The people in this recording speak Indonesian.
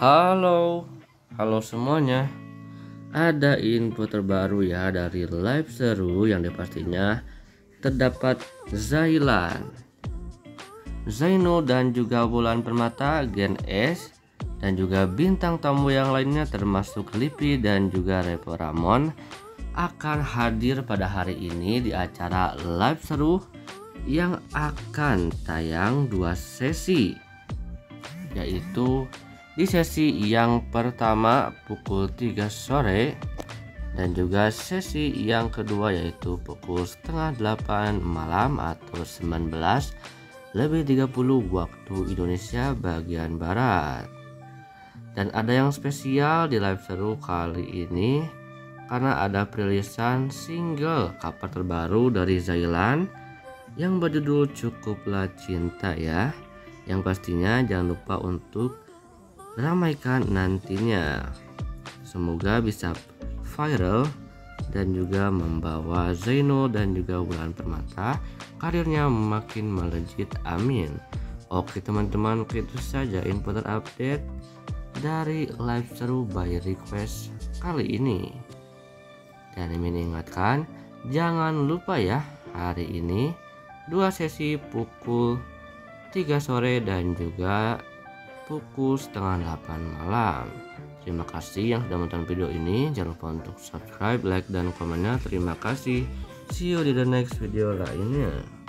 Halo, halo semuanya. Ada info terbaru ya dari live seru yang pastinya terdapat Zailan, Zaino dan juga Bulan Permata, Gen S dan juga bintang tamu yang lainnya termasuk Lipi dan juga Repo Ramon akan hadir pada hari ini di acara live seru yang akan tayang dua sesi yaitu di sesi yang pertama pukul 3 sore dan juga sesi yang kedua yaitu pukul setengah 8 malam atau 19 lebih 30 waktu Indonesia bagian Barat. Dan ada yang spesial di live seru kali ini karena ada perilisan single cover terbaru dari Zailan yang berjudul Cukuplah Cinta ya. Yang pastinya jangan lupa untuk ramaikan nantinya. Semoga bisa viral dan juga membawa Zaino dan juga Bulan Permata karirnya makin melejit. Amin. Oke teman-teman itu saja info terupdate dari live seru by request kali ini. Dan ini ingatkan jangan lupa ya hari ini dua sesi pukul 3 sore dan juga pukul setengah 8 malam. Terima kasih yang sudah menonton video ini. Jangan lupa untuk subscribe, like, dan komennya. Terima kasih. See you di the next video lainnya.